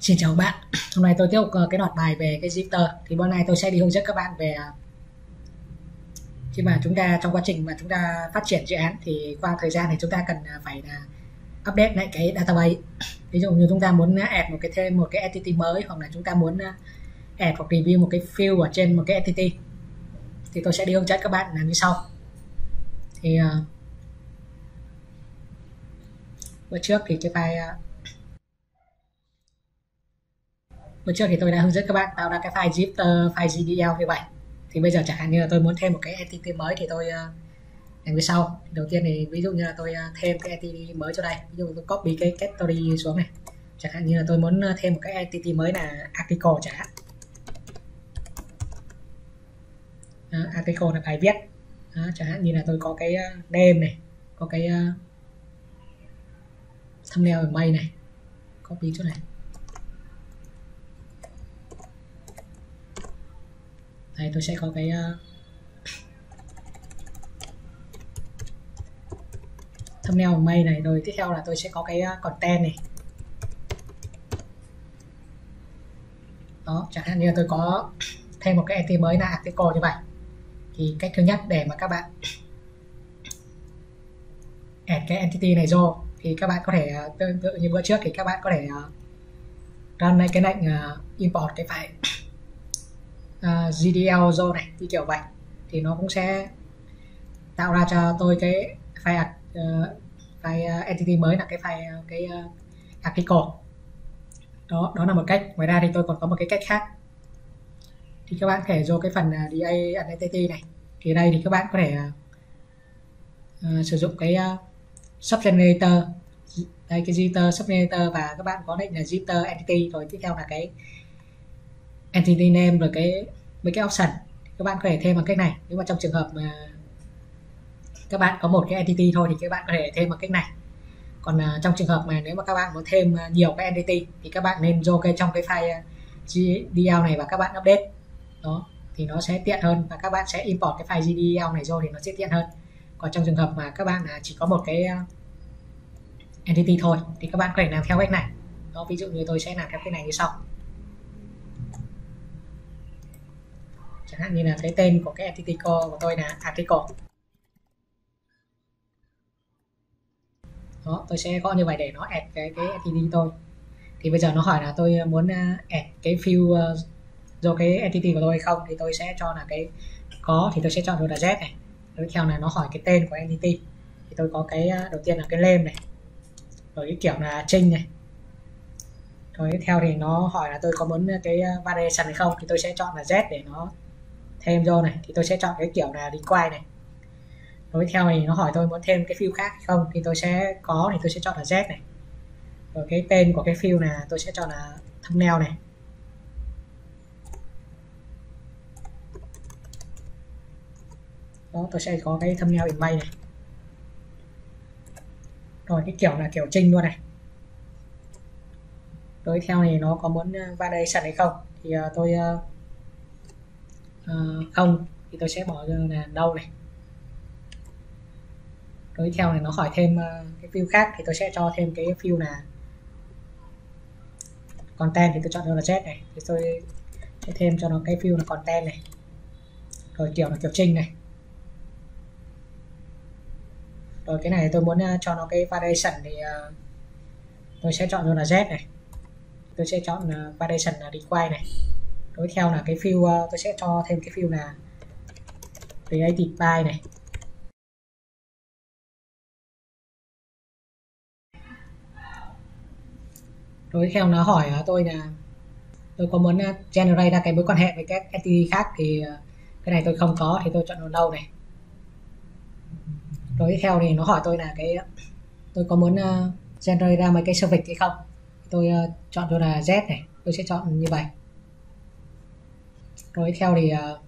Xin chào các bạn, hôm nay tôi tiếp tục ờ, cái đoạn bài về cái zipper thì bữa nay tôi sẽ đi hướng dẫn các bạn về ờ, khi mà chúng ta trong quá trình mà chúng ta phát triển dự án thì qua thời gian thì chúng ta cần ờ, phải là update lại cái database. Ví dụ như chúng ta muốn add một cái thêm một cái entity mới hoặc là chúng ta muốn add hoặc review một cái field ở trên một cái entity thì tôi sẽ đi hướng dẫn các bạn làm như sau. Thì bữa trước thì cái file Bữa trước thì tôi đã hướng dẫn các bạn tạo ra cái file zip uh, file GDL như vậy. Thì bây giờ chẳng hạn như là tôi muốn thêm một cái entity mới thì tôi uh, làm như sau. Đầu tiên thì ví dụ như là tôi uh, thêm cái entity mới cho đây. Ví dụ tôi copy cái category xuống này. Chẳng hạn như là tôi muốn ờ, thêm một cái entity mới là article chẳng hạn. Đó, article là bài viết. Đó, chẳng hạn như là tôi có cái đêm này có cái uh, thumbnail mây này. Copy chỗ này. Đây tôi sẽ có cái uh, thumbnail mây này. Rồi tiếp theo là tôi sẽ có cái uh, content này. Đó chẳng hạn như là tôi có thêm một cái entity mới là article như vậy. Thì cách thứ nhất để mà các bạn add cái entity này vô thì các bạn có thể ờ, tương tự như bữa trước thì các bạn có thể uh, run cái lệnh uh, import cái file. À, uh, GDL zone này như kiểu vậy. Thì nó cũng sẽ tạo ra cho tôi cái file uh, file à, entity mới là cái file cái uh, article đó đó là một cách. Ngoài ra thì tôi còn có một cái cách khác. Thì các bạn có thể vô cái phần uh, DA identity này. Thì đây thì các bạn có thể uh, sử dụng cái uh, generator đây cái jitter subgenerator và các bạn có định là jitter entity. Rồi tiếp theo là cái entity name rồi cái mấy cái option. Các bạn có thể thêm bằng cách này. Nếu mà trong trường hợp mà các bạn có một cái entity thôi thì các bạn có thể thêm bằng cách này. Còn uh, trong trường hợp mà nếu mà các bạn muốn thêm uh, nhiều cái entity thì các bạn nên vô cái trong cái file à, uh, GDL này và các bạn update. Đó thì nó sẽ tiện hơn và các bạn sẽ import cái file GDL này vô thì nó sẽ tiện hơn. Còn trong trường hợp mà các bạn uh, chỉ có một cái uh, entity thôi thì các bạn có thể làm theo cách này. Đó ví dụ như tôi sẽ làm theo cái này như sau. Chẳng hạn như là cái tên của cái entity core của tôi là article đó, tôi sẽ có như vậy để nó add cái cái entity tôi. Thì bây giờ nó hỏi là tôi muốn à, add cái field à, do cái entity của tôi hay không thì tôi sẽ cho là cái có, thì tôi sẽ chọn được là z này. Tiếp theo là nó hỏi cái tên của entity thì tôi có cái à, đầu tiên là cái name này, rồi cái kiểu là trinh này. Rồi tiếp theo thì nó hỏi là tôi có muốn cái variation hay không thì tôi sẽ chọn là z để nó thêm vô này thì tôi sẽ chọn cái kiểu là require này. Đối theo thì nó hỏi tôi muốn thêm cái field khác hay không thì tôi sẽ có thì tôi sẽ chọn là z này. Rồi cái tên của cái field là tôi sẽ chọn là thumbnail này. Đó tôi sẽ có cái thumbnail image này. Rồi cái kiểu là kiểu trinh luôn này. Đối theo thì nó có muốn ờ, validation hay không thì uh, tôi uh, Ờ, không, thì tôi sẽ bỏ là đâu này. Tiếp theo này nó hỏi thêm ờ, cái view khác thì tôi sẽ cho thêm cái view là content thì tôi chọn là z này. Thì tôi sẽ thêm cho nó cái view là content này. Rồi kiểu là kiểu trinh này. Rồi cái này tôi muốn ờ, cho nó cái variation thì tôi sẽ chọn luôn là z này. Tôi sẽ chọn variation là require này đối theo là cái field ờ, tôi sẽ cho thêm cái field là creative by này. Đối theo nó hỏi ờ, tôi là tôi có muốn ờ, generate ra cái mối quan hệ với các entity khác thì cái này tôi không có thì tôi chọn no đâu này. Đối theo thì nó hỏi tôi là cái tôi có muốn generate ra mấy cái service hay không? Tôi chọn cho là z này, tôi sẽ chọn như vậy rồi theo thì uh,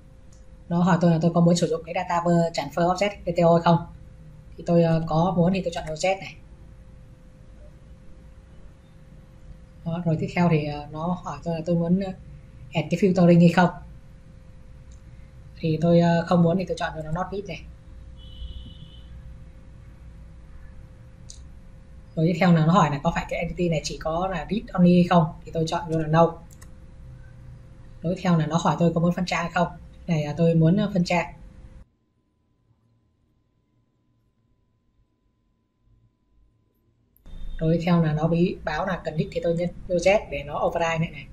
nó hỏi tôi là tôi có muốn sử dụng cái data transfer offset DTO hay không? Thì tôi uh, có muốn thì tôi chọn offset này. Đó, rồi tiếp theo thì uh, nó hỏi tôi là tôi muốn uh, add cái filtering hay không? Thì tôi uh, không muốn thì tôi chọn cho nó not fit này. Rồi tiếp theo là nó hỏi là có phải cái entity này chỉ có là read only hay không? Thì tôi chọn luôn là no đối tiếp theo là nó hỏi tôi có muốn phân tra hay không? Này là tôi muốn ờ, phân tra đối theo là nó bị báo là cần đích thì tôi nhấn z để nó override này này.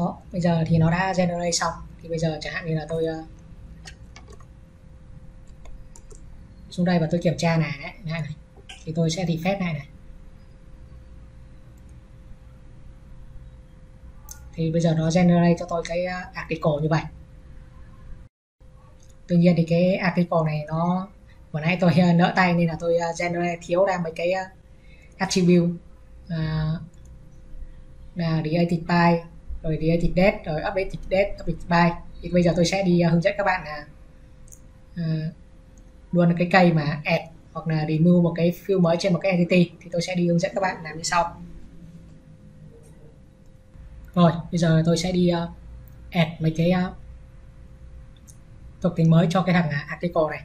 Đó bây giờ thì nó đã generate xong. Thì bây giờ chẳng hạn như là tôi uh, xuống đây và tôi kiểm tra này đấy này, này. thì tôi sẽ refresh này này. Thì bây giờ nó generate cho tôi cái uh, article như vậy. Tuy nhiên thì cái article này nó vừa nãy tôi uh, nỡ tay nên là tôi generate thiếu ra mấy cái attribute uh, là related by rồi đi thịt date rồi updated date update bay thì bây giờ tôi sẽ đi à, hướng dẫn các bạn à, à, là uh, luôn cái cây mà add hoặc là remove một cái field mới trên một cái entity. Thì tôi sẽ đi hướng dẫn các bạn làm như sau. Rồi bây giờ tôi sẽ đi uh, add mấy cái uh, thuộc tính mới cho cái thằng uh, article này.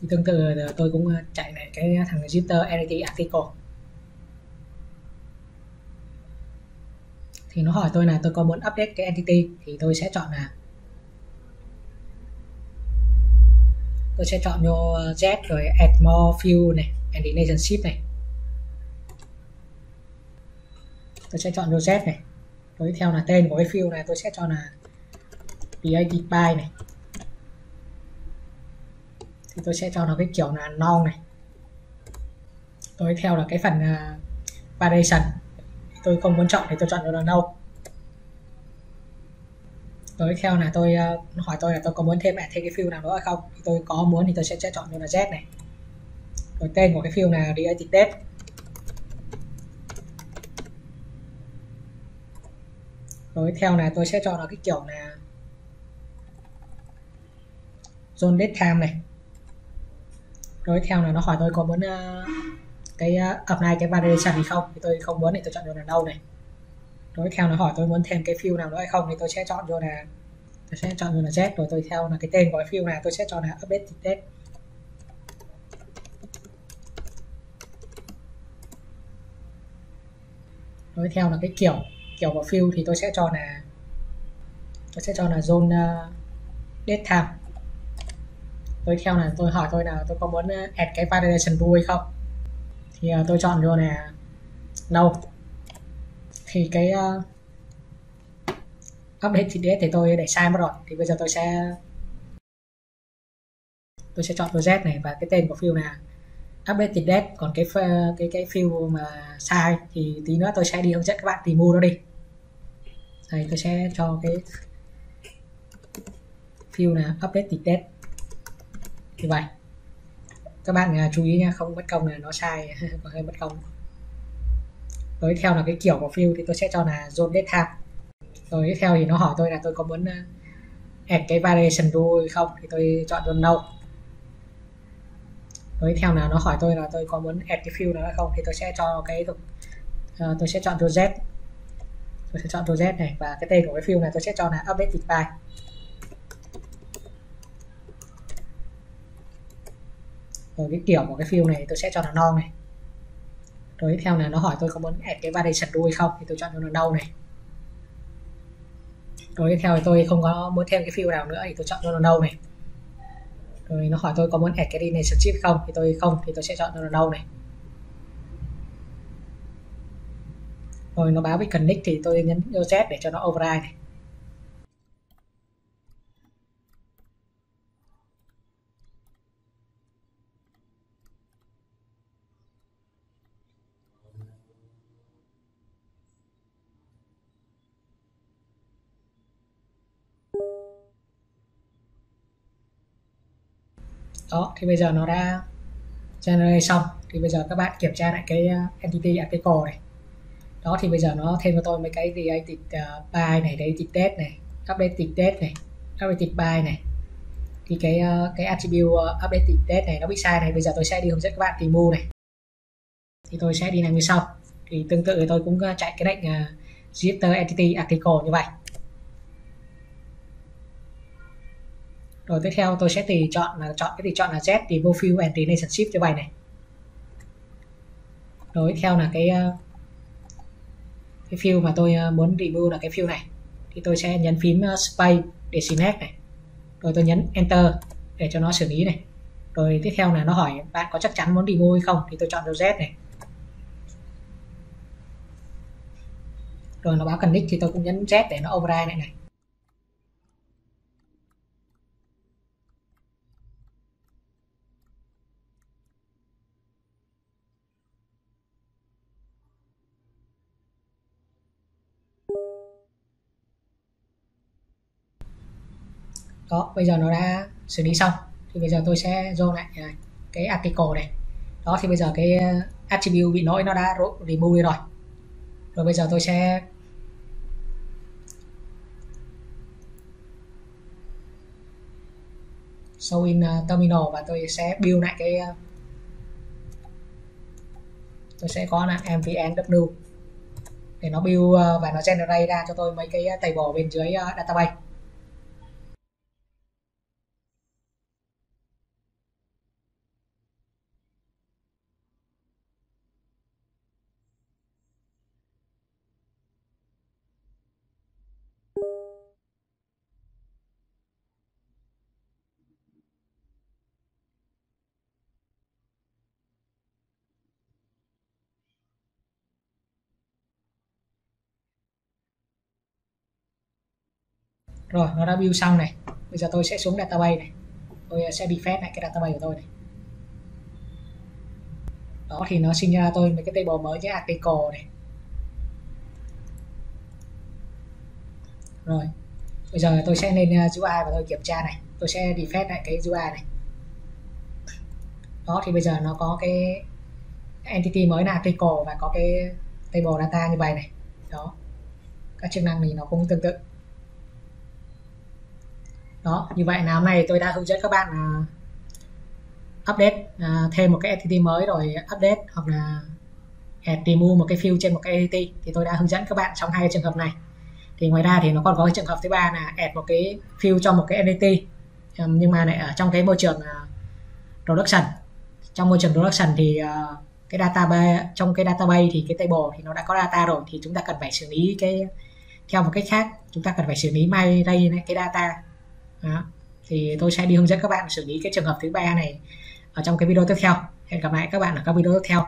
Thì tương tự tôi cũng chạy lại cái thằng Jupyter entity article. Thì nó hỏi tôi là tôi có muốn update cái entity thì tôi sẽ chọn là tôi sẽ chọn vô Z rồi add more field này and relationship này. Tôi sẽ chọn vô Z này. Tôi tiếp theo là tên của cái field này tôi sẽ cho là PID by này. Thì tôi sẽ cho nó cái kiểu là non này. Tôi tiếp theo là cái phần à, uh, variation tôi không muốn chọn thì tôi chọn là nâu. rồi theo là tôi uh, hỏi tôi là tôi có muốn thêm thêm cái field nào nữa hay không? Thì tôi có muốn thì tôi sẽ, sẽ chọn như là Z này. Rồi tên của cái field là created date rồi theo là tôi sẽ chọn là cái kiểu là zone date time này. Rồi theo là nó hỏi tôi có muốn uh, cái ờ, ập này cái variation thì không thì tôi không muốn thì tôi chọn là đâu này. Đối theo nó hỏi tôi muốn thêm cái field nào nữa hay không thì tôi sẽ chọn vô là tôi sẽ chọn vô là z rồi tôi theo là cái tên của cái field này tôi sẽ chọn là update date đối theo là cái kiểu kiểu của field thì tôi sẽ cho là tôi sẽ cho là zone uh, date time tôi theo là tôi hỏi tôi là tôi có muốn ờ, add cái validation rule hay không thì uh, tôi chọn vô là no thì cái uh, update TDS thì tôi để sai mất rồi. Thì bây giờ tôi sẽ tôi sẽ chọn project này và cái tên của field là update TDS còn cái cái cái field mà sai thì tí nữa tôi sẽ đi hướng dẫn các bạn tìm mua nó đi. Đây tôi sẽ cho cái field là update TDS như vậy các bạn à, chú ý nha không mất công là nó sai còn hơi mất công. Tới tiếp theo là cái kiểu của fill thì tôi sẽ cho là zone dead time rồi tiếp theo thì nó hỏi tôi là tôi có muốn à, add cái variation rule không thì tôi chọn zone no rồi tiếp theo là nó hỏi tôi là tôi có muốn add cái fill đó hay không thì tôi sẽ cho cái uh, tôi sẽ chọn z tôi sẽ chọn z này và cái tên của cái fill này tôi sẽ cho là update by rồi cái kiểu của cái field này tôi sẽ cho là non này. Rồi tiếp theo là nó hỏi tôi có muốn add cái validation đuôi không, thì tôi chọn cho nó no này. Rồi tiếp theo thì tôi không có muốn thêm cái field nào nữa, thì tôi chọn cho nó no này. Rồi nó hỏi tôi có muốn add cái relationship không, thì tôi không, thì tôi sẽ chọn cho nó no này. Rồi nó báo với connect thì tôi nhấn Z để cho nó override này. Đó thì bây giờ nó đã generate xong thì bây giờ các bạn kiểm tra lại cái uh, entity article này. Đó thì bây giờ nó thêm cho tôi mấy cái related uh, by này related date này updated date này updated by này. Thì cái uh, cái attribute uh, update date này nó bị sai này. Bây giờ tôi sẽ đi hướng dẫn các bạn remove này. Thì tôi sẽ đi làm như sau. Thì tương tự thì tôi cũng uh, chạy cái lệnh uh, register entity article như vậy. Rồi tiếp theo tôi sẽ tùy chọn là, chọn cái tùy chọn là z, thì profile and relationship cho bài này. Rồi tiếp theo là cái ờ, cái field mà tôi ờ, muốn remove là cái field này. Thì tôi sẽ nhấn phím ờ, space để select này. Rồi tôi nhấn enter để cho nó xử lý này. Rồi tiếp theo là nó hỏi bạn có chắc chắn muốn remove hay không, thì tôi chọn dấu Z này. Rồi nó báo cần nick thì tôi cũng nhấn Z để nó override lại này. Đó bây giờ nó đã xử lý xong. Thì bây giờ tôi sẽ vô lại à, cái article này. Đó, thì bây giờ cái ờ, attribute bị lỗi nó đã remove rồi. Rồi bây giờ tôi sẽ show in ờ, terminal và tôi sẽ build lại cái ờ, tôi sẽ có là mvnw để nó build và nó generate ra cho tôi mấy cái table bên dưới database. Rồi, nó đã build xong này. Bây giờ tôi sẽ xuống database này. Tôi ờ, sẽ đi phép lại cái database của tôi này. Đó, thì nó sinh ra tôi mấy cái table mới với article này. Rồi, bây giờ tôi sẽ lên ờ, UI và tôi kiểm tra này. Tôi sẽ đi phép lại cái UI này. Đó, thì bây giờ nó có cái entity mới là article và có cái table data như vậy này. Đó. Các chức năng thì nó cũng tương tự đó như vậy là hôm nay tôi đã hướng dẫn các bạn uh, update uh, thêm một cái entity mới rồi update hoặc là add remove một cái field trên một cái entity. Thì tôi đã hướng dẫn các bạn trong hai trường hợp này. Thì ngoài ra thì nó còn có cái trường hợp thứ ba là add một cái field cho một cái entity. Um, nhưng mà lại ở trong cái môi trường uh, production. Trong môi trường production thì uh, cái database trong cái database thì cái table thì nó đã có data rồi. Thì chúng ta cần phải xử lý cái theo một cách khác chúng ta cần phải xử lý may đây cái data đó. thì tôi sẽ đi hướng dẫn các bạn xử lý cái trường hợp thứ ba này ở trong cái video tiếp theo hẹn gặp lại các bạn ở các video tiếp theo